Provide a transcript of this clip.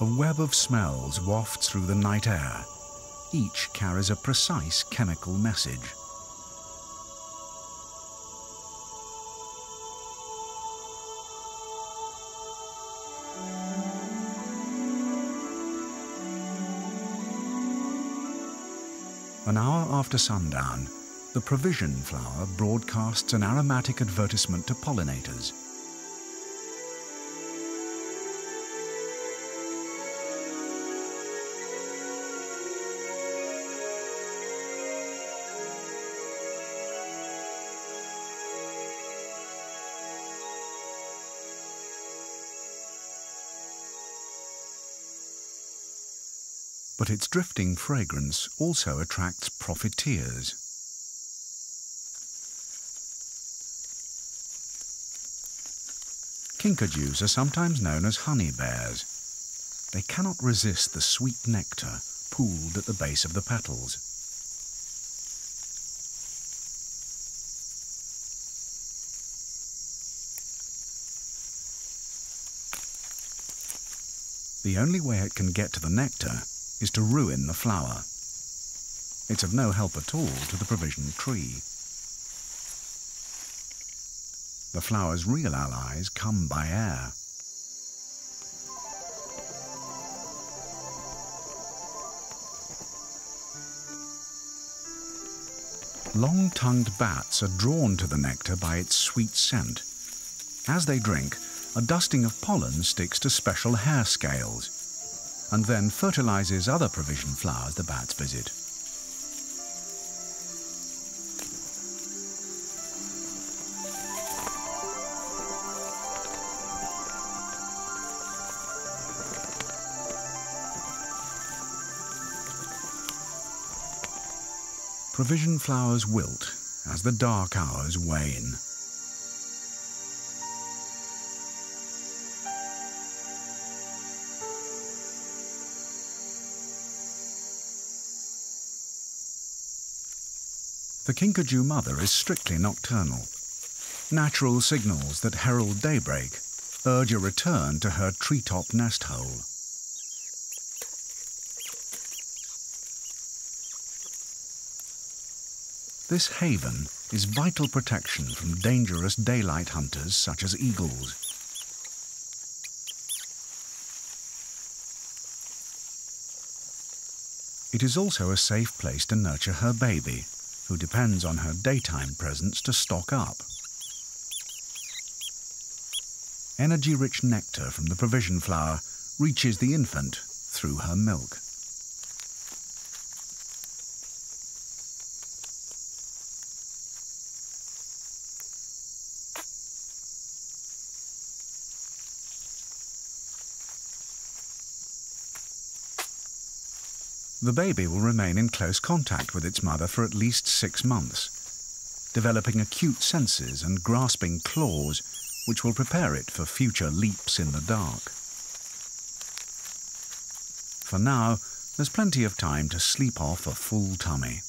a web of smells wafts through the night air. Each carries a precise chemical message. An hour after sundown, the provision flower broadcasts an aromatic advertisement to pollinators. But its drifting fragrance also attracts profiteers. Kinkajous are sometimes known as honey bears. They cannot resist the sweet nectar pooled at the base of the petals. The only way it can get to the nectar is to ruin the flower. It's of no help at all to the provision tree. The flower's real allies come by air. Long-tongued bats are drawn to the nectar by its sweet scent. As they drink, a dusting of pollen sticks to special hair scales and then fertilizes other provision flowers the bats visit. Provision flowers wilt as the dark hours wane. The kinkajou mother is strictly nocturnal. Natural signals that herald daybreak urge a return to her treetop nest hole. This haven is vital protection from dangerous daylight hunters such as eagles. It is also a safe place to nurture her baby, who depends on her daytime presence to stock up. Energy-rich nectar from the provision flower reaches the infant through her milk. The baby will remain in close contact with its mother for at least six months, developing acute senses and grasping claws which will prepare it for future leaps in the dark. For now, there's plenty of time to sleep off a full tummy.